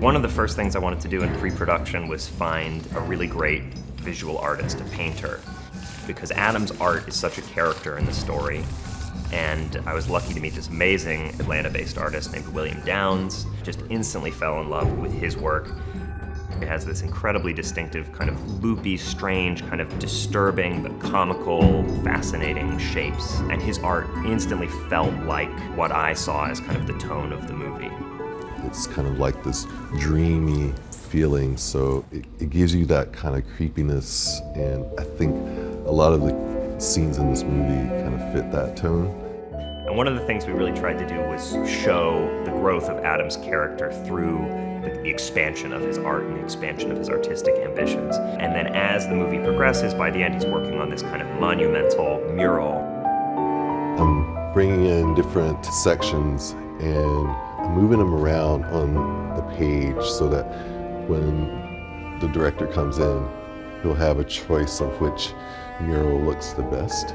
One of the first things I wanted to do in pre-production was find a really great visual artist, a painter, because Adam's art is such a character in the story. And I was lucky to meet this amazing Atlanta-based artist named William Downs. Just instantly fell in love with his work. It has this incredibly distinctive, kind of loopy, strange, kind of disturbing, but comical, fascinating shapes. And his art instantly felt like what I saw as kind of the tone of the movie. It's kind of like this dreamy feeling, so it, it gives you that kind of creepiness, and I think a lot of the scenes in this movie kind of fit that tone. And one of the things we really tried to do was show the growth of Adam's character through the, the expansion of his art and the expansion of his artistic ambitions. And then as the movie progresses, by the end he's working on this kind of monumental mural. I'm bringing in different sections and Moving them around on the page so that when the director comes in, he'll have a choice of which mural looks the best.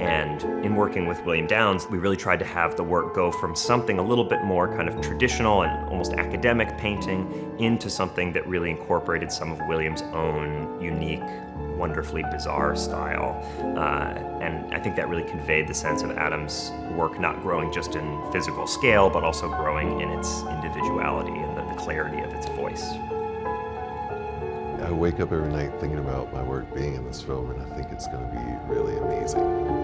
And in working with William Downs, we really tried to have the work go from something a little bit more kind of traditional and almost academic painting into something that really incorporated some of William's own unique, wonderfully bizarre style. Uh, and I think that really conveyed the sense of Adam's work not growing just in physical scale, but also growing in its individuality and the, the clarity of its voice. I wake up every night thinking about my work being in this film, and I think it's going to be really amazing.